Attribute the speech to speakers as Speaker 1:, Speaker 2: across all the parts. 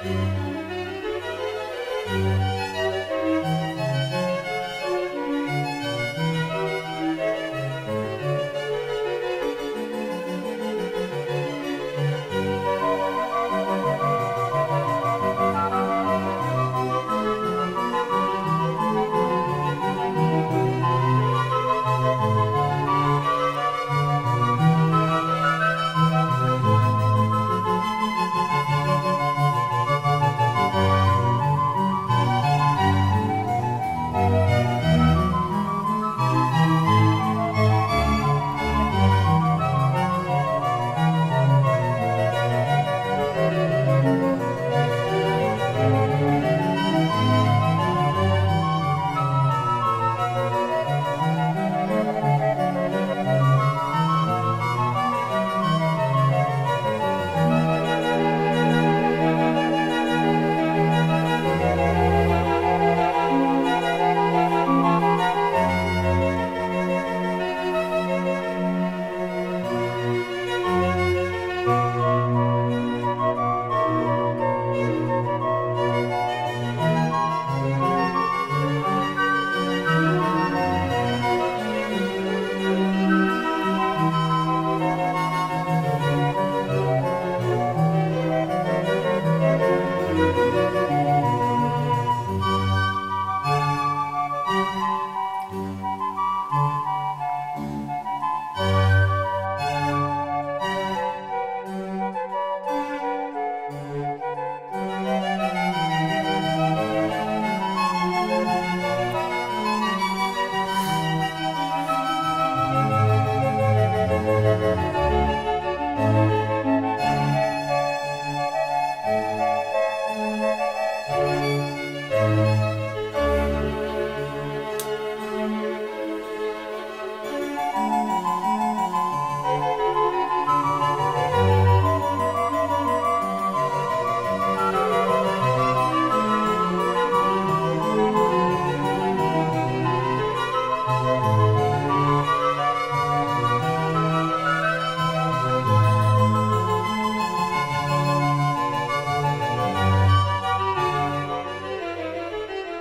Speaker 1: Thank you.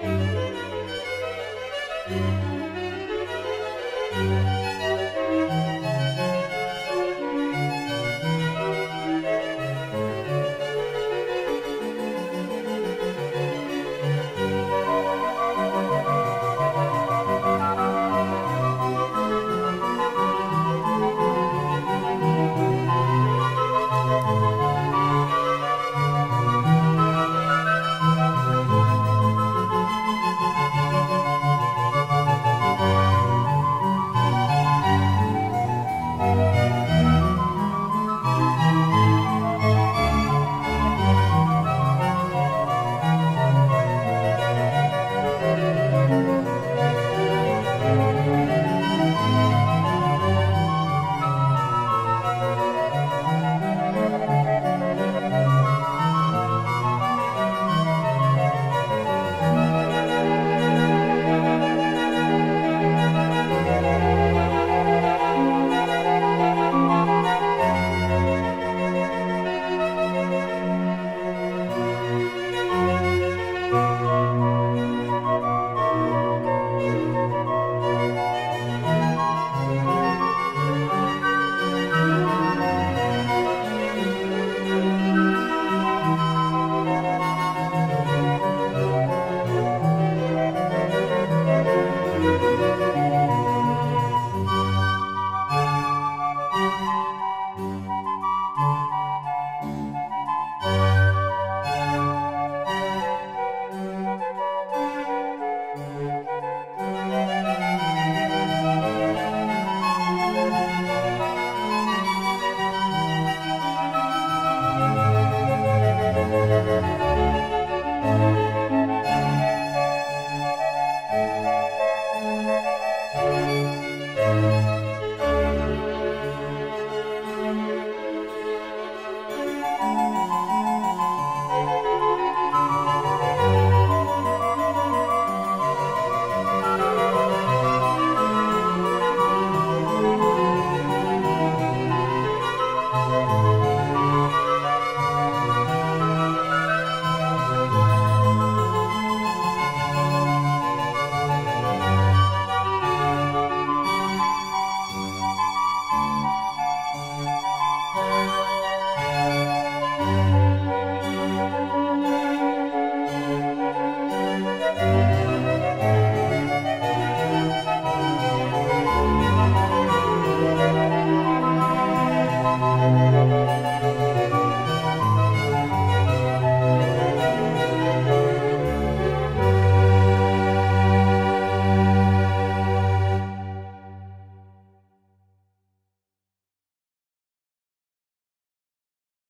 Speaker 1: Bye.